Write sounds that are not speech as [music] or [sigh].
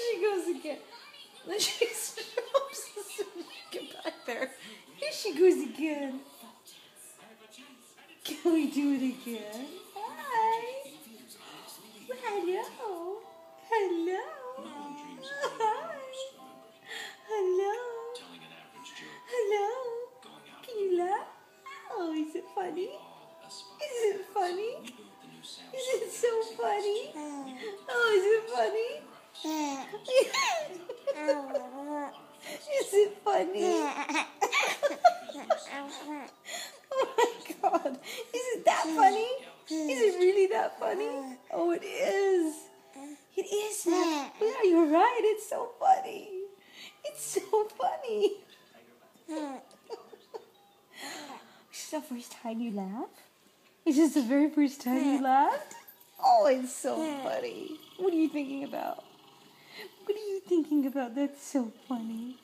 she goes again. Then she [laughs] she's get back there. Here she goes again. Can we do it again? Hi. Hello. Hello. [laughs] funny? [laughs] oh my god. Is it that funny? Is it really that funny? Oh, it is. It is that. Yeah, you're right. It's so funny. It's so funny. [laughs] Is this the first time you laugh? Is this the very first time you laughed? Oh, it's so funny. What are you thinking about? What are you thinking about? That's so funny.